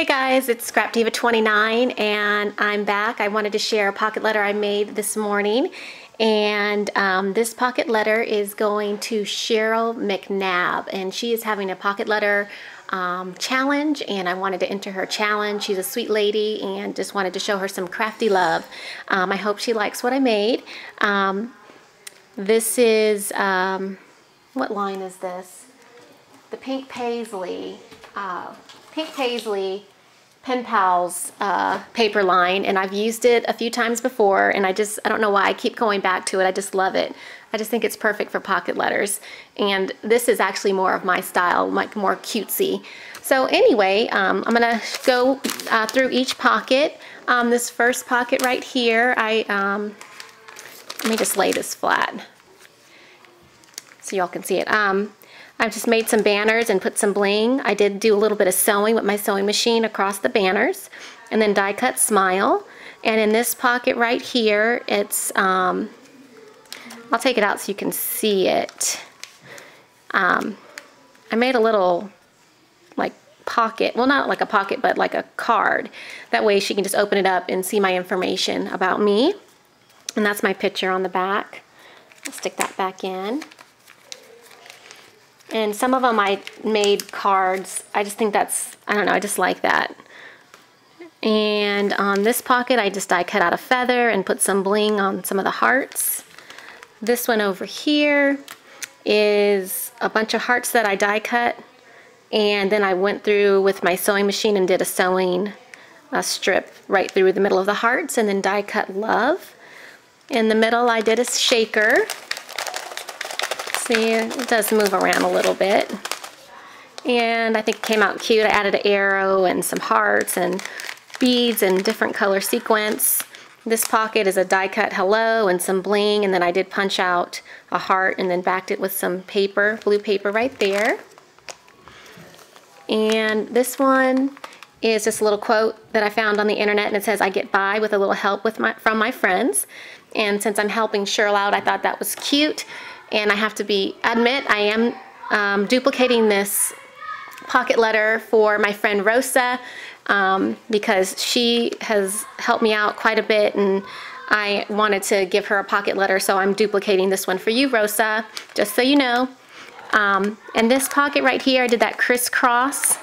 Hey guys, it's Scrap Diva 29 and I'm back. I wanted to share a pocket letter I made this morning and um, this pocket letter is going to Shirl McNabb and she is having a pocket letter um, challenge and I wanted to enter her challenge. She's a sweet lady and just wanted to show her some crafty love. Um, I hope she likes what I made. Um, this is, um, what line is this? The Pink Paislee. Uh, Pink Paislee Pen Pals uh, paper line and I've used it a few times before and I just, I don't know why I keep going back to it. I just love it. I just think it's perfect for pocket letters. And this is actually more of my style, like more cutesy. So anyway, um, I'm gonna go uh, through each pocket. Um, this first pocket right here, I, um, let me just lay this flat so y'all can see it. Um, I've just made some banners and put some bling. I did do a little bit of sewing with my sewing machine across the banners and then die cut smile. And in this pocket right here, it's, um, I'll take it out so you can see it. Um, I made a little like pocket, well not like a pocket, but like a card. That way she can just open it up and see my information about me. And that's my picture on the back. I'll stick that back in. And some of them I made cards. I just think that's, I don't know, I just like that. And on this pocket, I just die cut out a feather and put some bling on some of the hearts. This one over here is a bunch of hearts that I die cut. And then I went through with my sewing machine and did a sewing a strip right through the middle of the hearts and then die cut love. In the middle, I did a shaker See, it does move around a little bit. And I think it came out cute. I added an arrow and some hearts and beads and different color sequence. This pocket is a die cut hello and some bling and then I did punch out a heart and then backed it with some paper, blue paper right there. And this one is just a little quote that I found on the internet and it says I get by with a little help with my, from my friends. And since I'm helping Shirl out, I thought that was cute and I have to be admit I am um, duplicating this pocket letter for my friend Rosa um, because she has helped me out quite a bit and I wanted to give her a pocket letter so I'm duplicating this one for you Rosa just so you know. Um, and this pocket right here I did that crisscross.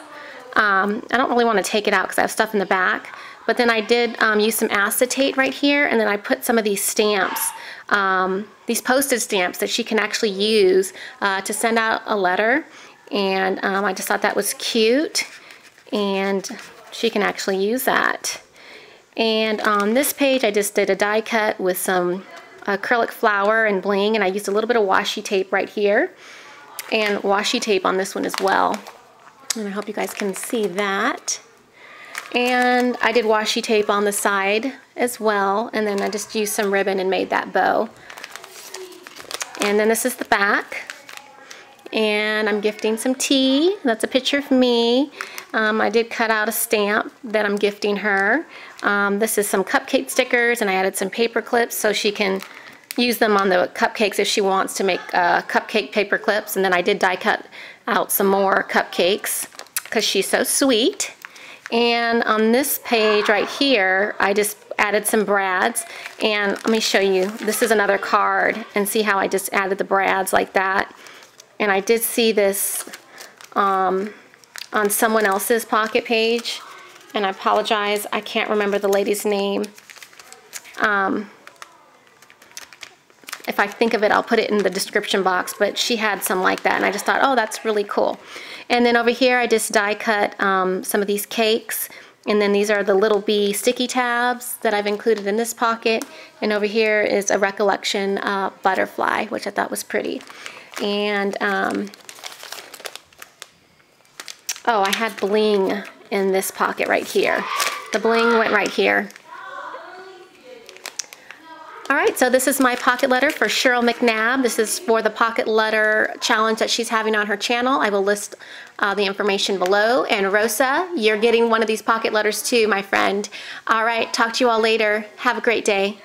Um, I don't really want to take it out because I have stuff in the back but then I did um, use some acetate right here and then I put some of these stamps um, these postage stamps that she can actually use uh, to send out a letter. And um, I just thought that was cute. And she can actually use that. And on this page, I just did a die cut with some acrylic flower and bling. And I used a little bit of washi tape right here. And washi tape on this one as well. And I hope you guys can see that. And I did washi tape on the side as well. And then I just used some ribbon and made that bow. And then this is the back. And I'm gifting some tea. That's a picture of me. Um, I did cut out a stamp that I'm gifting her. Um, this is some cupcake stickers and I added some paper clips so she can use them on the cupcakes if she wants to make uh, cupcake paper clips. And then I did die cut out some more cupcakes because she's so sweet. And on this page right here, I just added some brads. And let me show you. This is another card. And see how I just added the brads like that. And I did see this um, on someone else's pocket page. And I apologize. I can't remember the lady's name. Um, if I think of it, I'll put it in the description box, but she had some like that, and I just thought, oh, that's really cool. And then over here, I just die cut um, some of these cakes, and then these are the Little Bee sticky tabs that I've included in this pocket, and over here is a Recollection uh, butterfly, which I thought was pretty. And, um, oh, I had bling in this pocket right here. The bling went right here. All right, so this is my pocket letter for Shirl McNabb. This is for the pocket letter challenge that she's having on her channel. I will list uh, the information below. And Rosa, you're getting one of these pocket letters too, my friend. All right, talk to you all later. Have a great day.